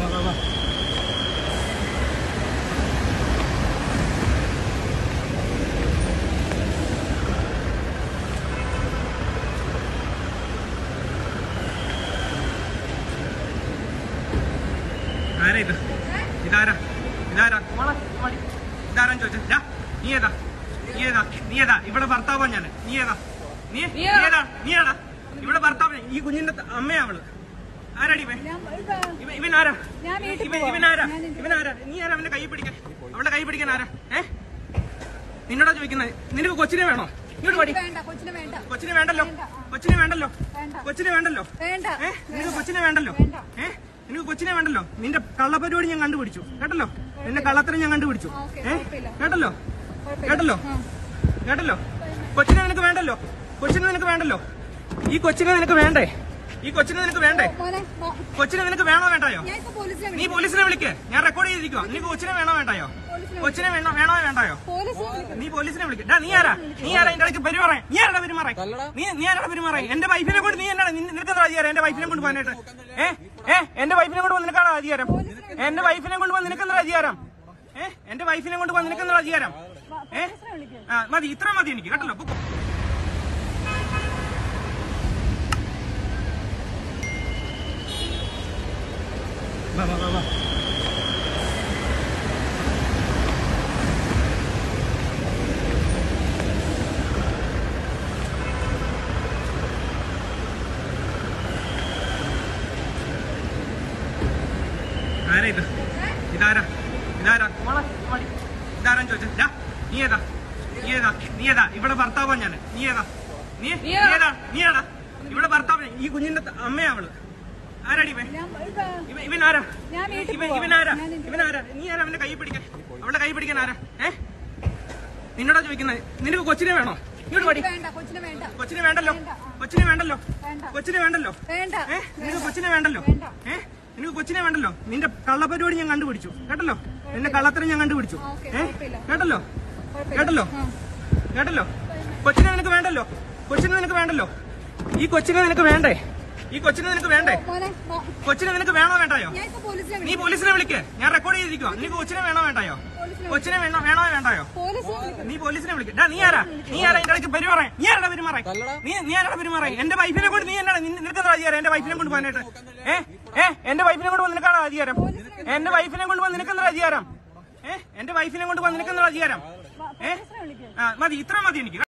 വാ വാ വാ ആരാ ഇത് ഇതാരാ ചോദിച്ചാ നീ ഏതാ നീ ഏതാ നീ ഏതാ ഇവിടെ ഭർത്താവാ ഞാൻ നീ ഏടാ നീ ഏതാ നീ ഏതാ ഇവിടെ ഭർത്താവ് ഈ കുഞ്ഞിന്റെ അമ്മയാ ആരാടി ഇവൻ? ഇവൻ- ആരാ? ഇവൻ ഇവൻ ആരാ? ഇവൻ ആരാ? നീ ആരാ? അവന്റെ കൈ പിടിക്കാൻ. അവളുടെ കൈ പിടിക്കാൻ ആരാ? ഏ? നിന്നോടാ ചോദിക്കുന്നത് നിനക്ക് കൊച്ചിനെ വേണോ? ഇങ്ങോട്ട് പടി കൊച്ചിന് വേണ്ട. കൊച്ചിനെ വേണ്ടല്ലോ. കൊച്ചിനെ വേണ്ടല്ലോ. വേണ്ട. കൊച്ചിനെ വേണ്ടല്ലോ. വേണ്ട. ഏ? നിനക്ക് കൊച്ചിനെ വേണ്ടല്ലോ. വേണ്ട. ഏ? നിനക്ക് കൊച്ചിനെ വേണ്ടല്ലോ. നിന്റെ കള്ളപരിപാടി ഞാൻ കണ്ടുപിടിച്ചു. കേട്ടല്ലോ? നിന്റെ കള്ളത്തരം ഞാൻ കണ്ടുപിടിച്ചു. ഏ? കേട്ടല്ലോ? കേട്ടല്ലോ? കേട്ടല്ലോ? കൊച്ചിനെ നിനക്ക് വേണ്ടല്ലോ. കൊച്ചിനെ നിനക്ക് വേണ്ടല്ലോ. ഈ കൊച്ചിനെ നിനക്ക് വേണ്ടേ? ഈ കൊച്ചിനെ നിനക്ക് വേണ്ടേ? കൊച്ചിനെ നിനക്ക് വേണോ വേണ്ടായോ? നീ പോലീസിനെ വിളിക്ക്. ഞാൻ റെക്കോർഡ് ചെയ്തിരിക്കുക നിനക്ക് കൊച്ചിനെ വേണോ വേണ്ടായോ? കൊച്ചിനെ വേണോ വേണോ വേണ്ടായോ? പോലീസിനെ നീ പോലീസിനെ വിളിക്കും. നീ ആരാ? നീ ആരാ? എന്റെ ഇടയ്ക്ക് പെരുമാറേ നീ ആരാ പെരുമാറേ നീ നീ ആരാ പെരുമാറേ എന്റെ വൈഫിനെ കൊണ്ട് നീ എന്നാണ് നിനക്ക് എന്താ അധികാരം? എന്റെ വൈഫിനെ കൊണ്ട് പോകാനായിട്ട്. ഏ? ഏ? എന്റെ വൈഫിനെ കൊണ്ട് വന്ന് നിനക്കാണ് അധികാരം? എന്റെ വൈഫിനെ കൊണ്ട് വന്ന് നിനക്ക് എന്താ അധികാരം? ഏ? എന്റെ വൈഫിനെ കൊണ്ട് വന്ന് നിനക്ക് എന്താ അധികാരം ഏ? ആ മതി. ഇത്ര മതി എനിക്ക്. കേട്ടല്ലോ? വാ, വാ, വാ, വാ. ആരാ ഇത്? ഇതാരാ? ഇതാരാ? ഇതാരാന്ന് ചോദിച്ചാ. നീ ഏതാ? നീ ഏതാ? നീ ഏതാ? ഇവിടെ ഭർത്താവാ ഞാൻ നീ ഏതാ? നീ? നീ ഏതാ? നീ ഏതാ? ഇവിടെ ഭർത്താവ് ഈ കുഞ്ഞിന്റെ അമ്മയാ അവൾ. ഇവൻ? ആരാ? ഇവൻ ആരാ? ഇവൻ ആരാ? നീ ആരാ? അവന്റെ കൈ പിടിക്കാൻ. അവളുടെ കൈ പിടിക്കാൻ ആരാ? ഏ? നിന്നോടാ ചോദിക്കുന്നത്. നിനക്ക് കൊച്ചിനെ വേണോ? ഇങ്ങോട്ട് പടി കൊച്ചിന് വേണ്ട. കൊച്ചിനെ വേണ്ടല്ലോ? കൊച്ചിനെ വേണ്ടല്ലോ? വേണ്ട. കൊച്ചിനെ വേണ്ടല്ലോ? വേണ്ട. ഏ? നിനക്ക് കൊച്ചിനെ വേണ്ടല്ലോ? വേണ്ട. ഏ? നിനക്ക് കൊച്ചിനെ വേണ്ടല്ലോ? നിന്റെ കള്ളപരിപാടി ഞാൻ കണ്ടുപിടിച്ചു. കേട്ടല്ലോ? നിന്റെ കള്ളത്തരം ഞാൻ കണ്ടുപിടിച്ചു. ഏ? കേട്ടല്ലോ? കേട്ടല്ലോ? കേട്ടല്ലോ? കൊച്ചിനെ നിനക്ക് വേണ്ടല്ലോ? കൊച്ചിനെ നിനക്ക് വേണ്ടല്ലോ? ഈ കൊച്ചിനെ നിനക്ക് വേണ്ടേ? ഈ കൊച്ചിനെ നിനക്ക് വേണ്ടേ? കൊച്ചിനെ നിനക്ക് വേണോ വേണ്ടായോ? നീ പോലീസിനെ വിളിക്ക്. ഞാൻ റെക്കോർഡ് ചെയ്തിരിക്കുക നിനക്ക് കൊച്ചിനെ വേണോ വേണ്ടായോ? കൊച്ചിനെ വേണോ വേണോ വേണ്ടായോ? നീ പോലീസിനെ വിളിക്കും. നീ ആരാ? നീ ആരാ? എന്റെ ഇടയ്ക്ക് പെരുമാറേ നീ ആരാ പെരുമാറേ നീ നീ ആരാ പെരുമാറേ എന്റെ വൈഫിനെ കൊണ്ട് നീ എന്നാണ് നിനക്ക് എന്താ അധികാരം? എന്റെ വൈഫിനെ കൊണ്ട് പോകാനായിട്ട്. ഏ? ഏ? എന്റെ വൈഫിനെ കൊണ്ട് പോകാൻ നിനക്കാണ് അധികാരം? എന്റെ വൈഫിനെ കൊണ്ട് പോകാൻ നിനക്ക് എന്താ അധികാരം? ഏ? എന്റെ വൈഫിനെ കൊണ്ട് പോകാൻ നിനക്ക് എന്താ അധികാരം ഏ? ആ മതി. ഇത്ര മതി എനിക്ക്.